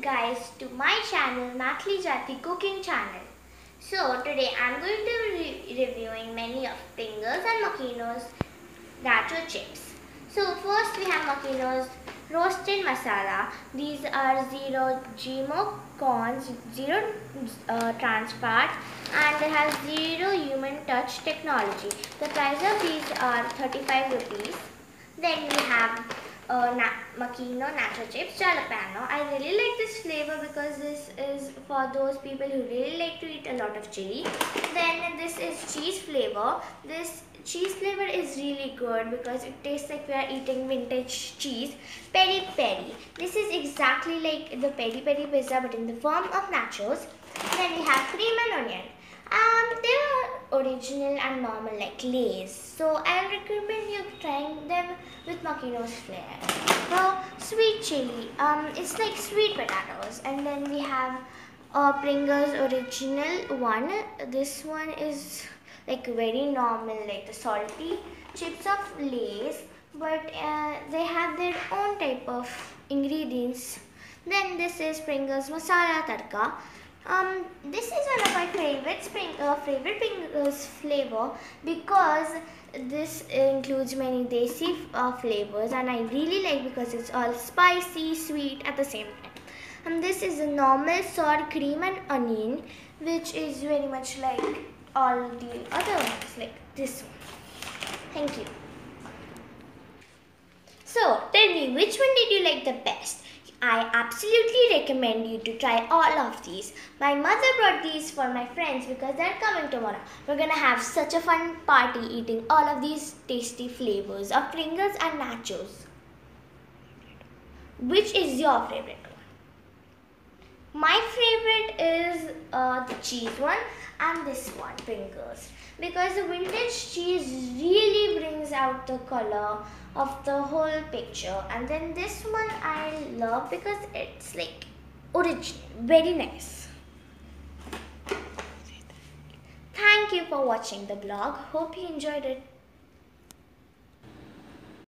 guys to my channel Maithili Jayati Cooking Channel. So today I'm going to be re reviewing many of Pringles and Makino's nacho chips. So first we have Makino's roasted masala. These are zero GMO corns, zero uh, trans fats and they have zero human touch technology. The price of these are 35 rupees. Then we have uh, Makino nacho chips jalapeno. I really like this flavor because this is for those people who really like to eat a lot of chili. Then this is cheese flavor. This cheese flavor is really good because it tastes like we are eating vintage cheese. Peri peri. This is exactly like the peri peri pizza but in the form of nachos. Then we have cream and onion. Um, they are original and normal like Lay's. So I'll recommend you trying them with Makino's flair. So sweet chili. Um, it's like sweet potatoes. And then we have uh, Pringles original one. This one is like very normal, like the salty chips of Lay's. But uh, they have their own type of ingredients. Then this is Pringles masala tadka. Um, this is favorite spring, uh, favorite Pringles flavor because this includes many desi uh, flavors and I really like because it's all spicy, sweet at the same time. And this is a normal sour cream and onion which is very much like all the other ones like this one. Thank you. So tell me which one did you like the best? I absolutely recommend you to try all of these. My mother brought these for my friends because they're coming tomorrow. We're gonna have such a fun party eating all of these tasty flavors of Pringles and nachos. Which is your favorite one? My favorite is uh, the cheese one and this one, Pringles. Because the vintage cheese really brings out the color of the whole picture. And then this one I love because it's like original, very nice. Thank you for watching the blog. Hope you enjoyed it.